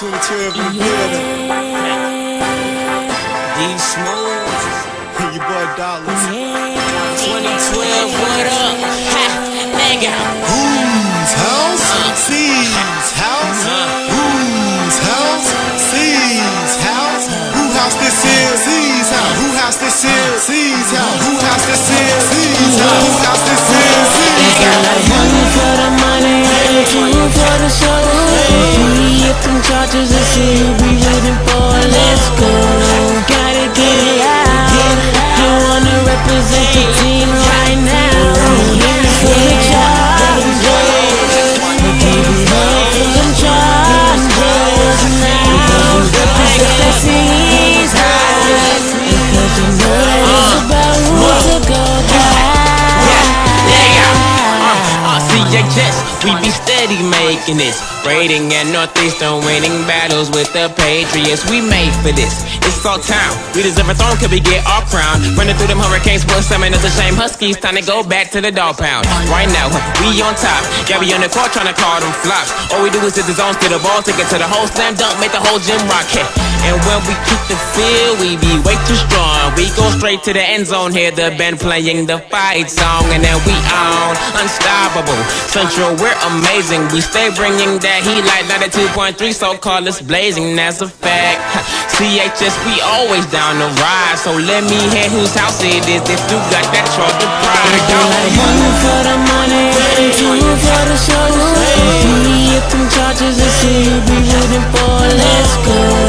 2012 in the building. D Smooth. Your boy Dollars. 2012, what up? Ha, nigga. Whose house? Uh. C's house. Uh. Whose house? C's house. Who house this is? C's house. Who house this is? C's house. Who house this is? C's house. Who house this is? C's house. One for the money and two for the show. Chargers and see you CHS, we be steady making this. Raiding at Northeastern, winning battles with the Patriots. We made for this. It's all town. We deserve a throne, could we get our crown? Running through them hurricanes, but summon it's a shame. Huskies, time to go back to the dog pound. Right now, we on top. Gabby on the court trying to call them flops. All we do is hit the zones, get the ball, take it to the hole, slam dunk, make the whole gym rock. And when we kick the field, we be way too strong. Go straight to the end zone, hear the band playing the fight song, and then we on unstoppable. Central, we're amazing. We stay bringing that heat like 92.3, so call us blazing. That's a fact. CHS, we always down to ride. So let me hear whose house it is if you got that Charger pride. Go. One for the money two for the show. Three if them Chargers and see you be rooting for. Let's go.